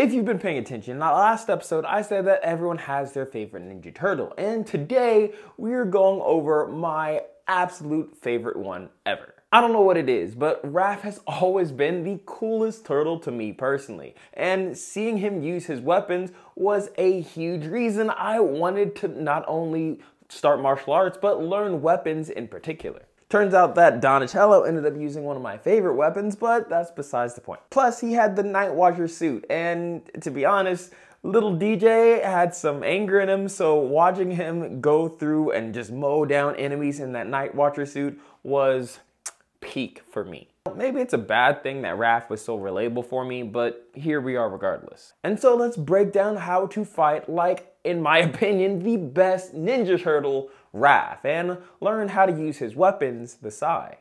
If you've been paying attention, in the last episode I said that everyone has their favorite Ninja Turtle, and today we're going over my absolute favorite one ever. I don't know what it is, but Raph has always been the coolest turtle to me personally, and seeing him use his weapons was a huge reason I wanted to not only start martial arts, but learn weapons in particular. Turns out that Donatello ended up using one of my favorite weapons, but that's besides the point. Plus, he had the Night Watcher suit, and to be honest, little DJ had some anger in him, so watching him go through and just mow down enemies in that Night Watcher suit was peak for me. Maybe it's a bad thing that Raph was so relatable for me, but here we are regardless. And so let's break down how to fight like, in my opinion, the best Ninja Turtle, Raph, and learn how to use his weapons, the Sai.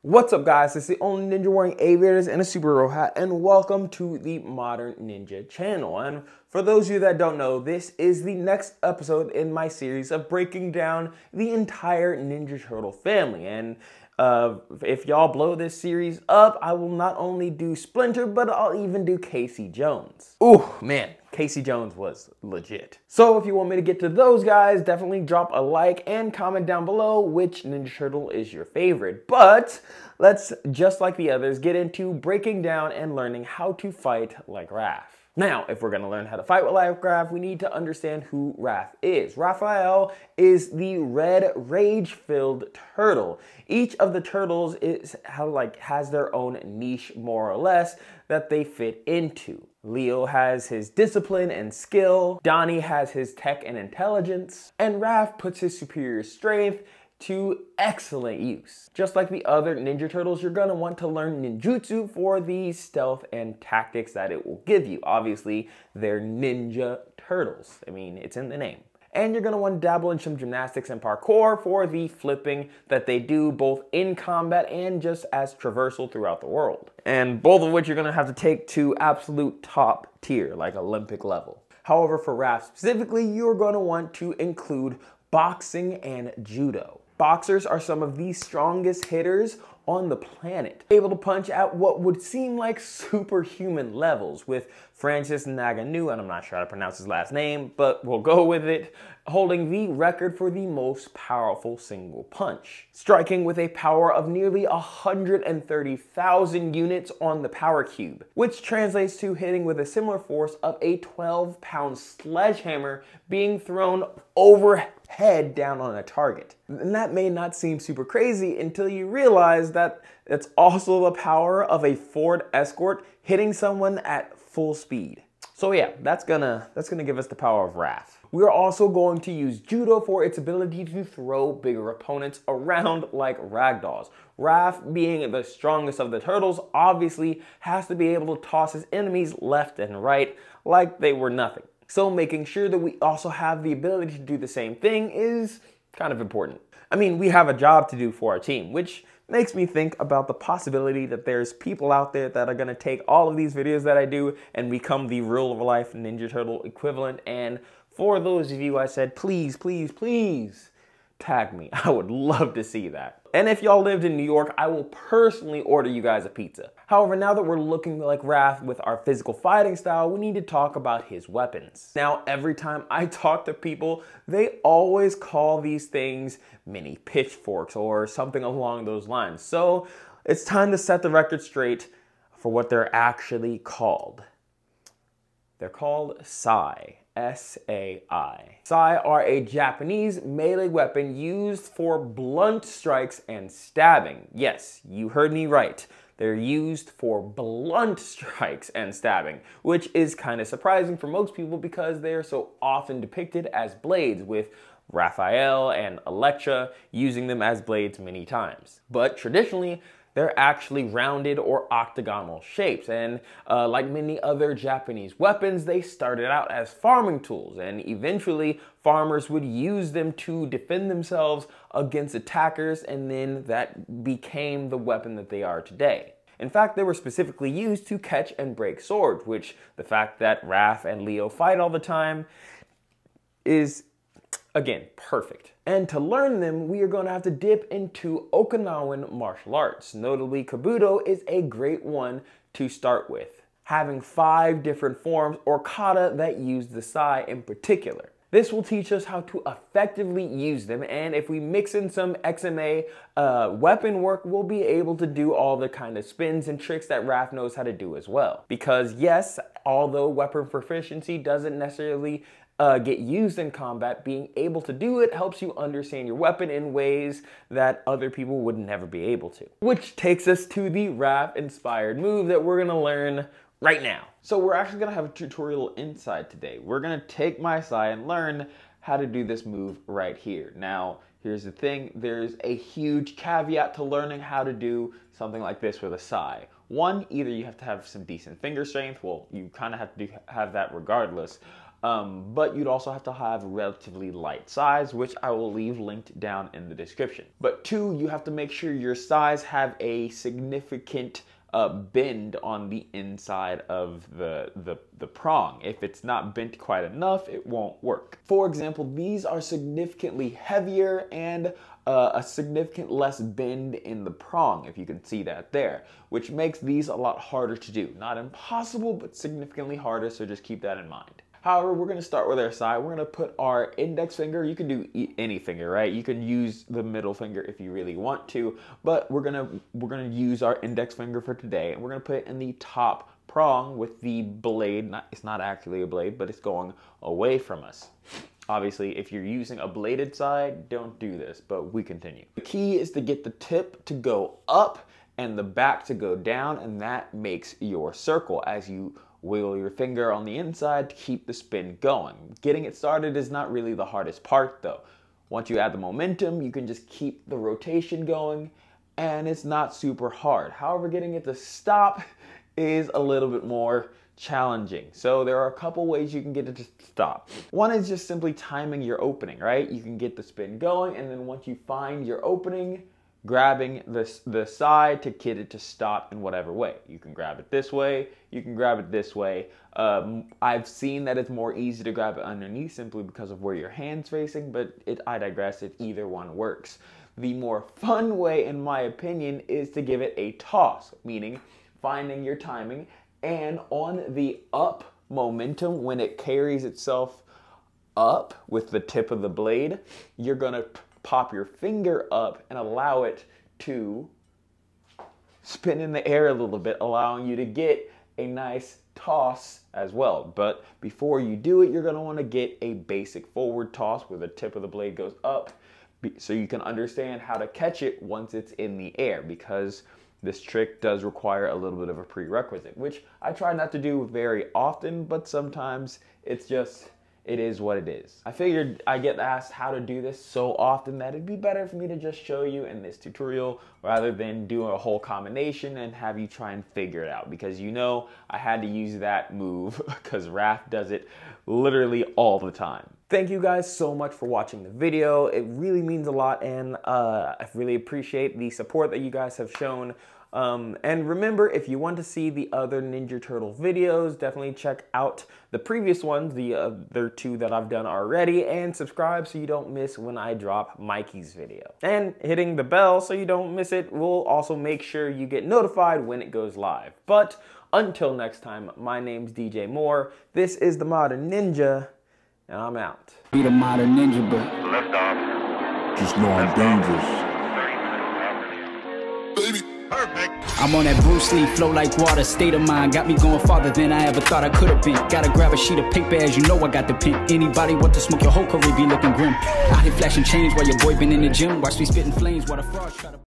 What's up guys, it's the only ninja wearing aviators and a superhero hat and welcome to the Modern Ninja channel. And for those of you that don't know, this is the next episode in my series of breaking down the entire Ninja Turtle family. And uh, if y'all blow this series up, I will not only do Splinter, but I'll even do Casey Jones. Ooh, man, Casey Jones was legit. So if you want me to get to those guys, definitely drop a like and comment down below which Ninja Turtle is your favorite. But let's, just like the others, get into breaking down and learning how to fight like Raph. Now, if we're gonna learn how to fight with Raph, we need to understand who Raph is. Raphael is the red rage-filled turtle. Each of the turtles is how like has their own niche more or less that they fit into. Leo has his discipline and skill, Donnie has his tech and intelligence, and Raph puts his superior strength to excellent use. Just like the other Ninja Turtles, you're gonna want to learn ninjutsu for the stealth and tactics that it will give you. Obviously, they're Ninja Turtles. I mean, it's in the name. And you're gonna want to dabble in some gymnastics and parkour for the flipping that they do both in combat and just as traversal throughout the world. And both of which you're gonna have to take to absolute top tier, like Olympic level. However, for Raph specifically, you're gonna want to include boxing and judo. Boxers are some of the strongest hitters on the planet, able to punch at what would seem like superhuman levels with Francis Ngannou, and I'm not sure how to pronounce his last name, but we'll go with it, holding the record for the most powerful single punch, striking with a power of nearly 130,000 units on the power cube, which translates to hitting with a similar force of a 12 pound sledgehammer being thrown overhead down on a target. And that may not seem super crazy until you realize that it's also the power of a Ford Escort hitting someone at full speed. So yeah, that's gonna, that's gonna give us the power of Raph. We're also going to use Judo for its ability to throw bigger opponents around like ragdolls. Raph, being the strongest of the turtles, obviously has to be able to toss his enemies left and right like they were nothing. So making sure that we also have the ability to do the same thing is kind of important. I mean, we have a job to do for our team, which makes me think about the possibility that there's people out there that are gonna take all of these videos that I do and become the real life Ninja Turtle equivalent. And for those of you I said, please, please, please tag me. I would love to see that. And if y'all lived in New York, I will personally order you guys a pizza. However, now that we're looking like Raph with our physical fighting style, we need to talk about his weapons. Now, every time I talk to people, they always call these things mini pitchforks or something along those lines. So it's time to set the record straight for what they're actually called. They're called Sai. S-A-I. Sai are a Japanese melee weapon used for blunt strikes and stabbing. Yes, you heard me right. They're used for blunt strikes and stabbing, which is kind of surprising for most people because they are so often depicted as blades with Raphael and Elektra using them as blades many times. But traditionally, they're actually rounded or octagonal shapes. And uh, like many other Japanese weapons, they started out as farming tools, and eventually farmers would use them to defend themselves against attackers, and then that became the weapon that they are today. In fact, they were specifically used to catch and break swords, which the fact that Raph and Leo fight all the time is, again, perfect. And to learn them, we are going to have to dip into Okinawan martial arts. Notably, Kobudo is a great one to start with, having five different forms or kata that use the sai in particular. This will teach us how to effectively use them, and if we mix in some XMA uh, weapon work, we'll be able to do all the kind of spins and tricks that Raph knows how to do as well. Because yes, although weapon proficiency doesn't necessarily uh, get used in combat, being able to do it helps you understand your weapon in ways that other people would never be able to. Which takes us to the Raph inspired move that we're gonna learn right now. So we're actually gonna have a tutorial inside today. We're gonna take my sai and learn how to do this move right here. Now, here's the thing, there's a huge caveat to learning how to do something like this with a sai. One, either you have to have some decent finger strength, well, you kind of have to do, have that regardless, um, but you'd also have to have relatively light sais, which I will leave linked down in the description. But two, you have to make sure your sais have a significant uh, bend on the inside of the, the, the prong. If it's not bent quite enough, it won't work. For example, these are significantly heavier and uh, a significant less bend in the prong, if you can see that there, which makes these a lot harder to do. Not impossible, but significantly harder, so just keep that in mind. However, we're gonna start with our side. We're gonna put our index finger, you can do any finger, right? You can use the middle finger if you really want to, but we're gonna, we're gonna use our index finger for today and we're gonna put it in the top prong with the blade, not, it's not actually a blade, but it's going away from us. Obviously, if you're using a bladed side, don't do this, but we continue. The key is to get the tip to go up and the back to go down, and that makes your circle as you Wiggle your finger on the inside to keep the spin going. Getting it started is not really the hardest part though. Once you add the momentum, you can just keep the rotation going and it's not super hard. However, getting it to stop is a little bit more challenging. So there are a couple ways you can get it to stop. One is just simply timing your opening, right? You can get the spin going and then once you find your opening, grabbing the, the side to get it to stop in whatever way. You can grab it this way, you can grab it this way. Um, I've seen that it's more easy to grab it underneath simply because of where your hand's facing, but it, I digress if either one works. The more fun way, in my opinion, is to give it a toss, meaning finding your timing and on the up momentum when it carries itself up with the tip of the blade, you're gonna pop your finger up and allow it to spin in the air a little bit, allowing you to get a nice toss as well. But before you do it, you're gonna wanna get a basic forward toss where the tip of the blade goes up so you can understand how to catch it once it's in the air because this trick does require a little bit of a prerequisite, which I try not to do very often, but sometimes it's just it is what it is. I figured I get asked how to do this so often that it'd be better for me to just show you in this tutorial rather than do a whole combination and have you try and figure it out because you know I had to use that move because Raph does it literally all the time. Thank you guys so much for watching the video. It really means a lot and uh, I really appreciate the support that you guys have shown um, and remember, if you want to see the other Ninja Turtle videos, definitely check out the previous ones, the other two that I've done already, and subscribe so you don't miss when I drop Mikey's video. And hitting the bell so you don't miss it will also make sure you get notified when it goes live. But until next time, my name's DJ Moore, this is The Modern Ninja, and I'm out. Be the Modern Ninja, but... Lift off. Just know I'm dangerous. I'm on that Bruce Lee, flow like water, state of mind. Got me going farther than I ever thought I could have been. Gotta grab a sheet of paper as you know I got the pen. Anybody want to smoke your whole career be looking grim. Out here flashing change while your boy been in the gym. Watch me spitting flames while the frogs try to.